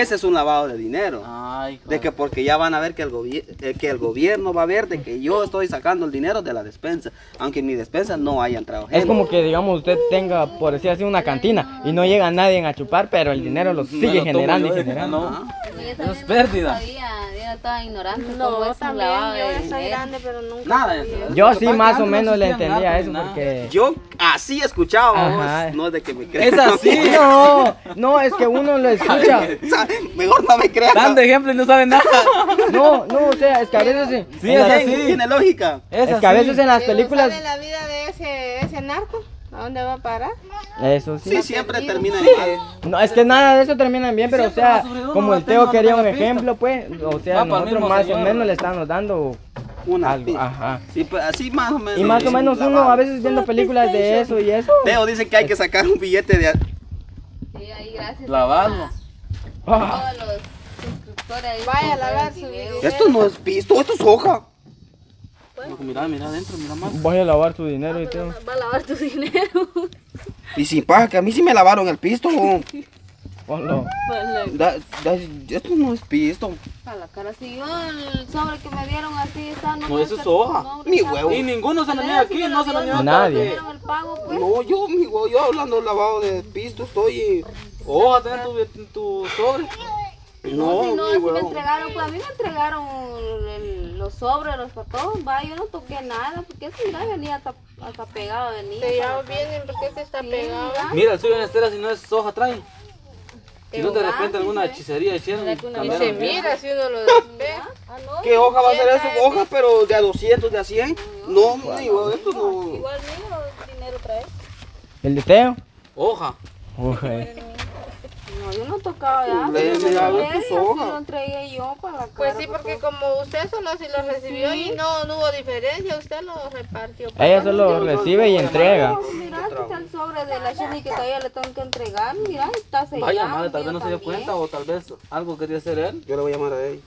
Ese es un lavado de dinero. Ay, De que porque ya van a ver que el, eh, que el gobierno va a ver de que yo estoy sacando el dinero de la despensa, aunque en mi despensa no haya entrado gente. Es como que, digamos, usted tenga, por decir así, una cantina y no llega nadie a chupar, pero el dinero lo sigue lo generando y yo, generando. no. Eso es pérdida. No yo estaba ignorante No, es también, yo ya soy grande, pero nunca. Nada de sabía. eso. Yo sí más o antes no menos le entendía gatos eso nada. porque... Yo así escuchaba, Ajá. vos, no es de que me crean. Es así. No, no, es que uno lo escucha. Mejor no me crean. Dando ejemplo y no saben nada. No, no, o sea, es que a veces... Sí, es así. Tiene lógica. Es, Es que a veces en las películas... ¿sabe la vida de ese, ese narco? ¿A dónde va a parar? Eso sí. Sí, siempre termina en mal. No, es que nada de eso termina bien, pero o Siempre sea, como el Teo quería un ejemplo, pues, o sea, Va nosotros mismo más o menos le estamos dando Una algo. pista. Ajá. Sí, pues, así más o menos. Y más o menos un uno a veces viendo películas de eso y eso. Teo dice que hay que sacar un billete de... Sí, ahí gracias Lavarlo. Ah, todos los suscriptores ahí Vaya a lavar su video. video. Esto no es pisto, esto es hoja. No, Mira, mira adentro, mira más. Voy a lavar tu dinero y todo. Va a lavar tu dinero. Y sin paja, que a mí sí me lavaron el pisto. Ponlo. Da- da- esto no es pisto. A la cara, si yo el sobre que me dieron así está, no No, eso es hoja. no, está- huevo. Y ninguno se lo niega aquí, no se lo niega. Nadie. Me dieron el pago, pues. No, yo, mi güey, yo hablando lavado de pisto estoy. Hoja, ten tu, tu sobre. No, si no, mi si me huevo. entregaron, pues a mí me entregaron el- los sobres, los patos, va, yo no toqué nada, porque ese mira venía hasta, hasta pegado, venía. Se llama bien porque este está Sí, pegado. mira. El suyo en estera si no es hoja trae. Si no de repente alguna hechicería hicieron. Y se mira si uno lo ve. Ah, no, ¿Qué hoja va a ser ¿Quién eso? trae? Hoja, pero de a 200, de a 100. No, huevo, esto no. igual mío, dinero trae. ¿El de Teo? Hoja. Uy. No, yo no tocaba ya. Le- sí, le yo hago lo tus entregué, hojas. sí Lo entregué yo para la cara. Pues sí, porque como usted solo si lo recibió y no, no hubo diferencia, usted lo repartió. Ella solo recibe y entrega. Mira, aquí está el sobre de la Jenny que todavía le tengo que entregar. Mira, está sellado. Vaya madre, tal vez yo no se dio cuenta o tal vez algo quería hacer él. Yo le voy a llamar a él.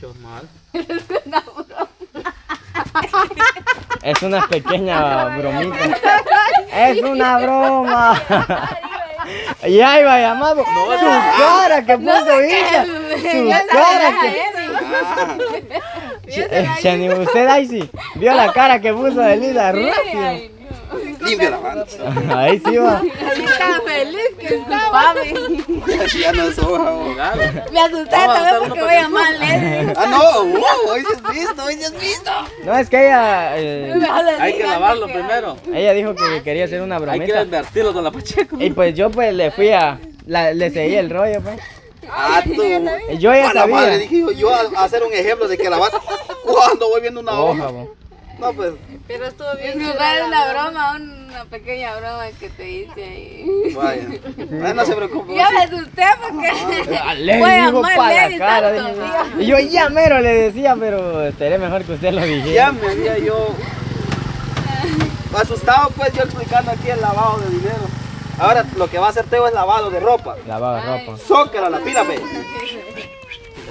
Qué mal. Es una pequeña bromita. Es una broma. Y ahí va llamado. Su cara que puso hija. Su cara que. Ah, Chani, usted ahí sí. Vio la cara que puso de Lida rápido. Limpia la mano. Ahí sí va. Está feliz que estaba. Así ya no es hoja. oh. Claro. Me asusté también porque voy a para llamar Leslie. Ah, no, uh, hoy sí has visto, hoy sí has visto. No, es que ella. eh, Hay que lavarlo primero. ella dijo que quería hacer una Hay que bromita. advertirlo con la pacheco. Y pues yo pues le fui a. la- le seguí el rollo, pues. Ah, tú. Yo ya la madre, sabía. dije yo, yo a, a hacer un ejemplo de que lavar cuando voy viendo una Hoja, hoja. No, pues, Pero estuvo bien. Disculpa, es una broma, una pequeña broma que te hice ahí. vaya. No se preocupe. Ya me asusté porque. Ah, Le Voy a digo llamar pa' la cara. Y yo ya mero le decía, pero estaría mejor que usted lo dijera. Ya me había yo asustado, pues, yo explicando aquí el lavado de dinero. Ahora lo que va a hacer Teo es lavado de ropa. Lavaba ropa. Zócala la pila, ve.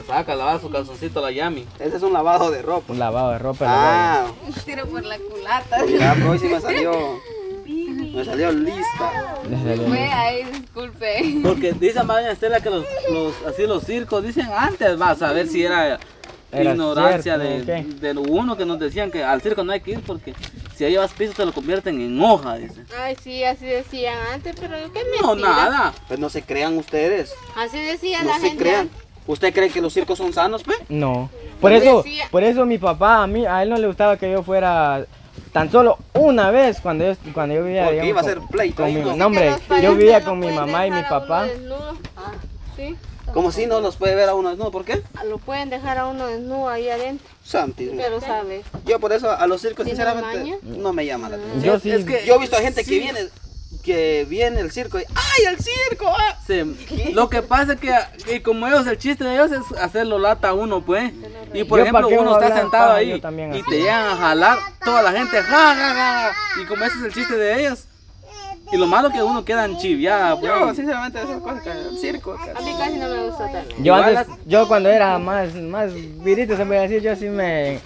Se saca, lava su calzoncito a la Yami. Ese es un lavado de ropa. Un lavado de ropa. Ah, Tiro por la culata. ya, pero hoy sí me salió. Me salió lista. Fue ahí, disculpe. Porque dice María Estela que los, los, así los circos dicen antes, va a saber si era, Era ignorancia cierto, de, de uno que nos decían que al circo no hay que ir porque si ahí llevas piso te lo convierten en hoja, dice. Ay, sí, así decían antes, pero qué mentira. No, nada. Pues no se crean ustedes. Así decía No la se gente. crean. ¿Usted cree que los circos son sanos, pe? No. Por eso, Decía- por eso mi papá, a mí, a él no le gustaba que yo fuera tan solo una vez cuando yo, cuando yo vivía. Porque digamos, iba a con- ser pleito con mi- ¿no? hombre, los yo vivía no con mi mamá y mi papá. desnudo. Sí, Como si no nos puede ver a uno desnudo. ¿Por qué? lo pueden dejar a uno desnudo ahí adentro. Santísimo. Pero sabe. Yo por eso a los circos ¿Tiene sinceramente no me llama la atención. Yo sí. Es que yo he visto a gente que viene que viene el circo y ¡ay, el circo! ah! Sí, Lo que pasa es que, que como ellos, el chiste de ellos es hacerlo lata a uno, pues. Y por Yo, ejemplo, ¿pa' qué uno está sentado ahí y así. te llegan a jalar toda la gente, ja, ja, ja, ja. Y como ese es el chiste de ellos. Y lo malo que uno queda enchiviada, pues. Yo sinceramente esas cosas que el circo. que- A mí casi no me gusta también. Yo antes, yo cuando era más, más virito, se puede decir, yo sí me,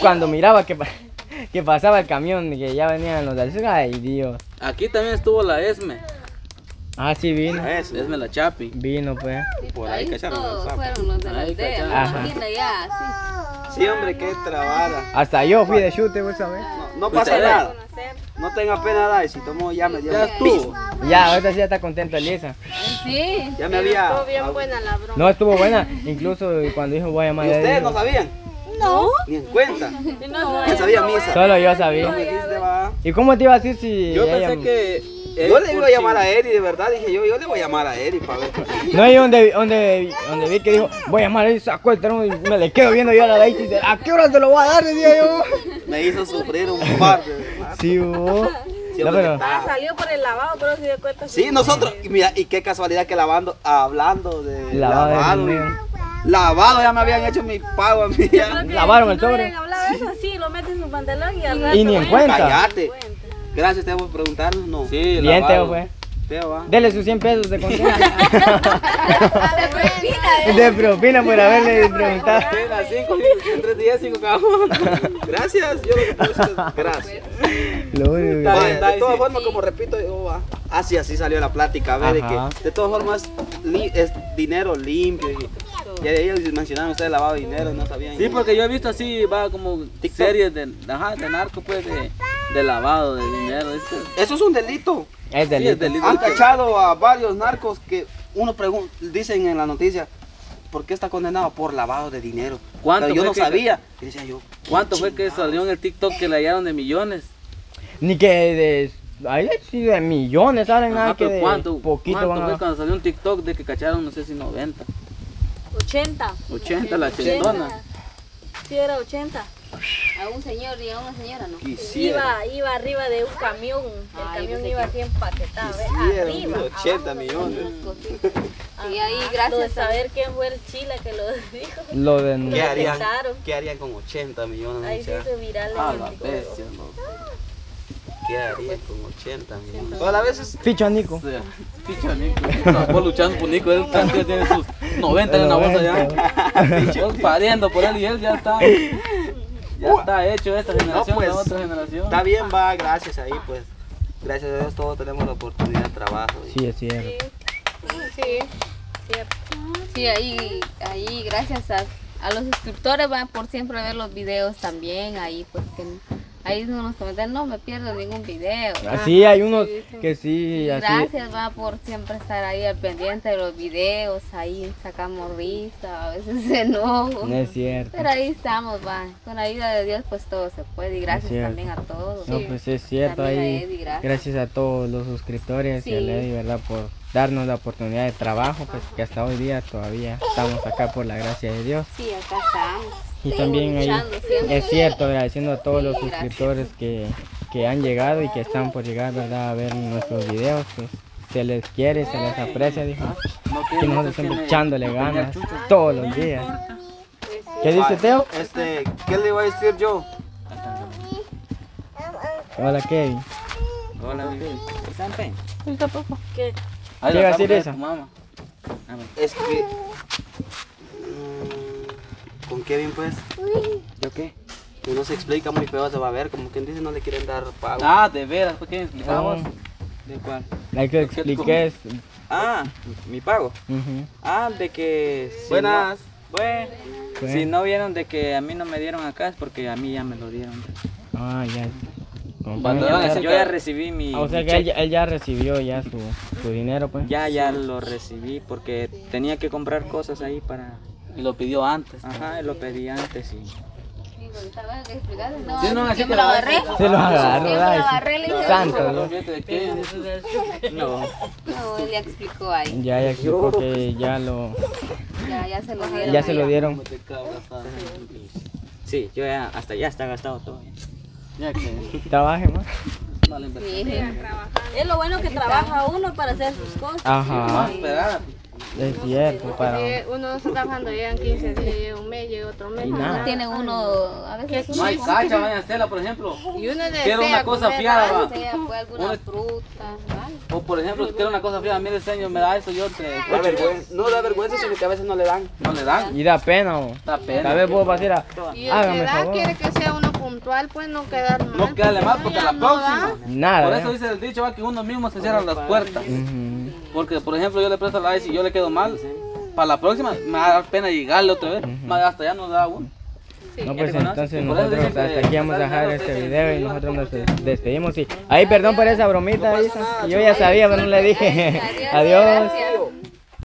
cuando miraba que, que pasaba el camión y que ya venían los del sur, ay Dios. Aquí también estuvo la ESME. Ah, sí, vino. Eso. Esme la chapi. Vino, pues. Por ahí cacharon todos los sapos. fueron los de la Ahí cacharon. Allá, Sí, hombre, qué trabada. Hasta yo fui de chute, vos sabés. No, no pasa nada. No tenga pena. Y si tomó ya me dio Ya estuvo. Ya, ahorita sí ya está contenta Elisa. sí. Ya me había. Estuvo bien buena la broma. No, estuvo buena. Incluso cuando dijo voy a llamar ¿Y ustedes no sabían? No. Ni en cuenta. No, Ya sabía misa. Solo yo No sabía. me diste, va. ¿Y cómo te iba a decir si Yo ella- pensé que. Yo le iba a llamar a Eri, de verdad. Dije yo, yo le voy a llamar a Eri para ver. No, y donde, donde, donde vi que dijo, voy a llamar a él, sacó el teléfono y me le quedo viendo yo a la ley y dice, ¿a qué hora se lo voy a dar? Decía yo. Me hizo sufrir un par de. Sí, hubo. Sí, No, pero- Ah, está- salió por el lavado, pero se dio cuenta. Sí, nosotros, y mira, y qué casualidad que lavando, hablando de Lavado lavado, ya me habían hecho mi pago a mí. ya. Lavaron el sobre. eso así, lo metes en su pantalón y al rato. Y ni en cuenta. Cállate. Gracias, te voy a preguntarnos, no. Sí, Bien, Teo, pues. Teo, va. Dele sus 100 pesos de contento. De propina, ¿eh? de propina por haberle preguntado. Entre 10, 5 cada uno. Gracias, yo lo que puedo decir es gracias. Lo único que- de sí. todas formas, como repito, yo, va. Así, así salió la plática, a ver, de que de todas formas li- es dinero limpio. Y, y ellos mencionaron ustedes lavado de dinero y no sabían. Sí, porque yo he visto así, va como TikTok. series de, ajá, de narco, pues, de, de lavado de dinero. ¿viste? Eso es un delito. Es Sí, delito. es delito. Han cachado a varios narcos que uno pregunta, dicen en la noticia, ¿por qué está condenado? Por lavado de dinero. ¿Cuánto Pero yo no que- sabía. Y decía yo, ¿Cuánto fue que salió en el TikTok que le hallaron de millones? Ni que de. Ahí sí de millones salen Ajá, nada que de ¿cuánto, poquito cuánto van fue cuando salió un TikTok de que cacharon, no sé si 90, 80. 80 la chendona? Sí, era 80. A un señor y a una señora, ¿no? quisiera. Iba, iba arriba de un camión. El Ay, camión pensé iba que- así empaquetado. ¿ves? Quisiera, Arriba. unos 80 millones. Sí, ahí, gracias a saber quién fue el chila que lo dijo. Lo de. ¿Qué harían? ¿Qué harían con 80 millones? Ahí se hizo viral Ah, en la bestia, no. ¿Qué harían con 80 millones? Pero a la vez es- Ficho a Nico. O sea, picho, Nico. Estamos luchando por Nico, él también tiene sus 90 en la bolsa ya. Yo pariendo por él y él ya está. Ya está hecho esta generación, pues, la otra generación. está bien, va, gracias ahí, pues. Gracias a Dios todos tenemos la oportunidad de trabajo. y- Sí, es cierto. Sí, cierto. Sí, ahí, ahí gracias a, a los suscriptores van por siempre ver los videos también, ahí pues que ahí nos comentan, no me pierdo ningún video. Así hay unos sí, sí. que sí, así. Gracias va por siempre estar ahí al pendiente de los videos, ahí sacamos risa, a veces enojo. No es cierto. Pero ahí estamos, va. Con la ayuda de Dios pues todo se puede y gracias también a todos. No, pues es cierto También a ahí. Eddie, gracias. Gracias a todos los suscriptores y a. Lady, ¿verdad? Por darnos la oportunidad de trabajo, pues que hasta hoy día todavía estamos acá por la gracia de Dios. Sí, acá estamos. Y también ahí es cierto, agradeciendo a todos los suscriptores que, que han llegado y que están por llegar, ¿verdad? A ver nuestros videos, pues se les quiere, se les aprecia, dijo. No Y tiene, nosotros tiene- echándole ganas todos los días. ¿Qué dice Teo? Este, ¿qué le iba a decir yo? Hola Kevin. Hola, mi baby. ¿Están bien? ¿Qué? ¿Qué iba a decir tu mamá. Es que. ¿Con Kevin, pues? ¿Yo qué? Uno se explica muy feo, se va a ver, como quien dice, no le quieren dar pago. Ah, de veras, ¿por qué me explicabas? Oh. ¿De cuál? Hay que expliques. Ah, mi pago. Ah, de que... si Buenas. no- bueno, si no vieron de que a mí no me dieron acá es porque a mí ya me lo dieron. Ah, ya. Cuando Yo ya recibí mi, Ah, o sea mi que él ya recibió ya su, su dinero, pues. Ya, ya lo recibí porque tenía que comprar cosas ahí para... Y lo pidió antes. Ajá, lo pedí antes y... Sí, no, Sí, no, así yo que me lo la- agarré. Se lo agarró, Yo me lo agarré, le dije, santo, ¿no? No, No, él ya explicó ahí. Ya, ya explicó que ya lo, Ya, ya se lo dieron. ya se lo dieron. sí, yo ya, hasta ya está gastado todo. ya. Que Trabaje más. Sí. Es lo bueno que trabaja uno para hacer sus cosas. Ajá, es cierto, para... Uno no está trabajando, llegan 15 días, un mes, llega otro mes. Y nada. Tiene uno, a veces No hay cacha, vaya Estela, por ejemplo. Y uno desea Quiero una cosa fiada, fue alguna Una- fruta, ¿vale? O por ejemplo, si quiero una cosa a mí el señor me da eso, yo te... Da vergüenza. No da vergüenza, sino que a veces no le dan. No le dan. Y da pena, o. Da pena. Tal vez vos vas a ir a... Y el Hágame que da favor. quiere que sea uno puntual, pues no quedar mal. No quedarle mal porque la no próxima. da. Nada, Por ¿eh? eso dice el dicho, va, que uno mismo se cierra las puertas. Porque, por ejemplo, yo le presto la ice y yo le quedo mal. Para la próxima me va a dar pena llegarle otra vez. Hasta ya nos da uno. No, pues entonces nosotros hasta aquí vamos a dejar este video y nosotros nos de- despedimos. Y ahí, perdón por esa bromita, Yo ya sabía, pero no le dije. Adiós, Adiós. gracias.